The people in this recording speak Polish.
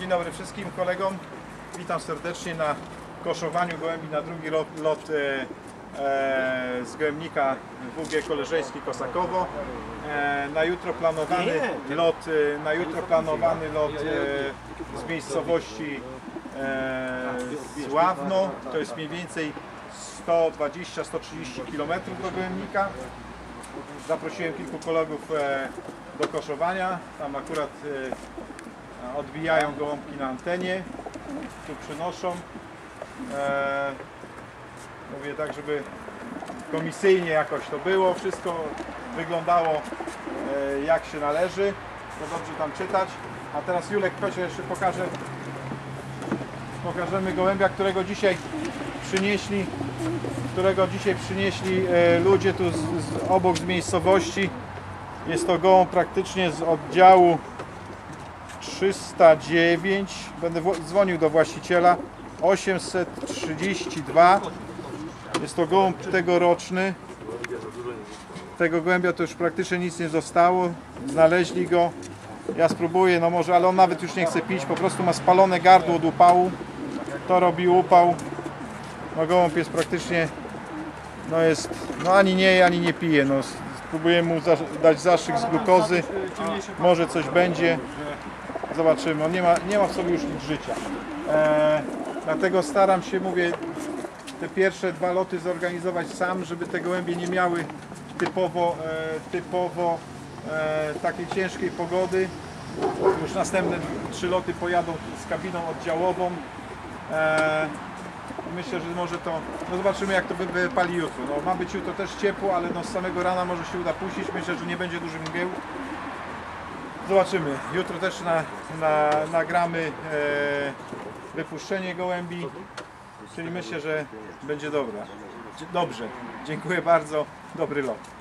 Dzień dobry wszystkim kolegom. Witam serdecznie na koszowaniu gołębi na drugi lot, lot e, e, z gołębnika WG Koleżeński Kosakowo. E, na jutro planowany lot, e, na jutro planowany lot e, z miejscowości e, Sławno. To jest mniej więcej 120-130 km do gołębnika. Zaprosiłem kilku kolegów e, do koszowania. Tam akurat e, odbijają gołąbki na antenie. Tu przynoszą. E, mówię tak, żeby komisyjnie jakoś to było. Wszystko wyglądało e, jak się należy. To dobrze tam czytać. A teraz Julek Kocie jeszcze pokaże pokażemy gołębia, którego dzisiaj przynieśli którego dzisiaj przynieśli e, ludzie tu z, z, obok z miejscowości. Jest to gołąb praktycznie z oddziału 309. Będę wo- dzwonił do właściciela. 832. Jest to gołąb tegoroczny. Tego gołębia to już praktycznie nic nie zostało. Znaleźli go. Ja spróbuję, no może, ale on nawet już nie chce pić. Po prostu ma spalone gardło od upału. To robi upał. No gołąb jest praktycznie, no jest, no ani nie ani nie pije. No, spróbuję mu dać zastrzyk z glukozy. Może coś będzie. Zobaczymy. On nie ma, nie ma w sobie już nic życia. E, dlatego staram się, mówię, te pierwsze dwa loty zorganizować sam, żeby te gołębie nie miały typowo, e, typowo e, takiej ciężkiej pogody. Już następne trzy loty pojadą z kabiną oddziałową. E, myślę, że może to, no zobaczymy jak to wy- wypali jutro. No, ma być jutro też ciepło, ale no z samego rana może się uda puścić. Myślę, że nie będzie dużych mgieł. Zobaczymy. Jutro też na, na, nagramy e, wypuszczenie gołębi, czyli myślę, że będzie dobra. Dobrze. Dziękuję bardzo. Dobry lot.